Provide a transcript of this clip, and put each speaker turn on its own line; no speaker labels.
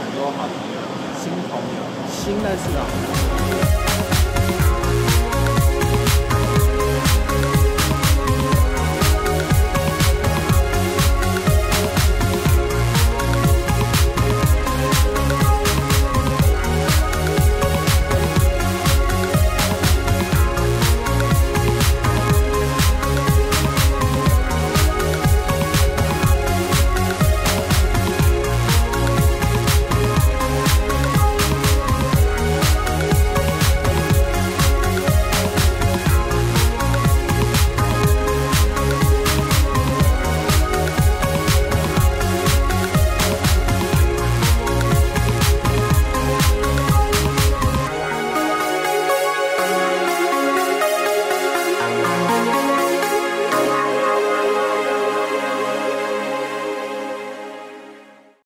很多好朋友新朋友。新的市场